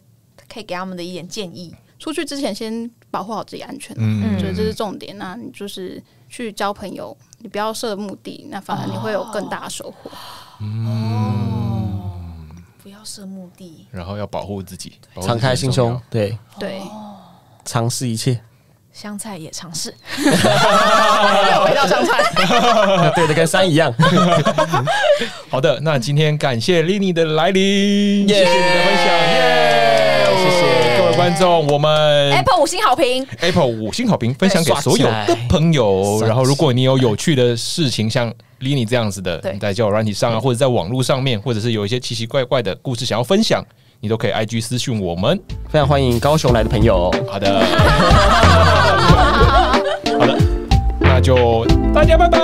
可以给他们的一点建议？出去之前先保护好自己安全，嗯我觉得这是重点。那你就是去交朋友，你不要设目的，那反而你会有更大的收获。哦，不要设目的，然后要保护自己，保护自己敞开心胸，对，对，尝试一切。香菜也尝试。又回到香菜，对的，跟山一样。好的，那今天感谢 Lini 的来临，谢谢你的分享，耶！谢谢各位观众，我们 Apple 五星好评，Apple 五星好评分享给所有的朋友。然后，如果你有有趣的事情，像 Lini 这样子的，对你在交友软体上啊，或者在网络上面，或者是有一些奇奇怪怪的故事想要分享，你都可以 IG 私讯我们。非常欢迎高雄来的朋友。好的，好的，那就大家拜拜。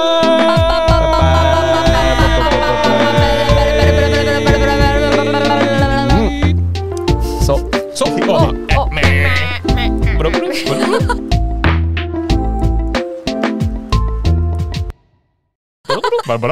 Bárbara.